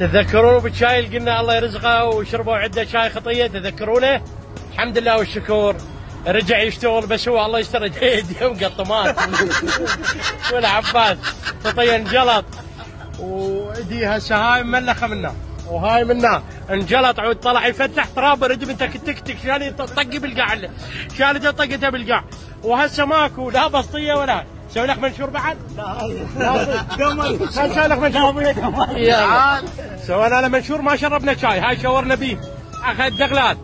تتذكرون بالشاي اللي قلنا الله يرزقه وشربوا عده شاي خطية تذكرونه؟ الحمد لله والشكر. رجع يشتغل بس هو الله يستر يديهم قطمات. والعباس خطية انجلط. ودي هسه هاي ملخة منه وهاي منه انجلط عود طلع يفتح تراب انت تك تك شال طقي بالقاع شال طقته بالقاع. وهسه ماكو لا بسطية ولا. سوي لك منشور بعد؟ لا قمر. سوي لك منشور. سوينا له منشور ما شربنا شاي هاي شورنا بيه. اخذ دغلات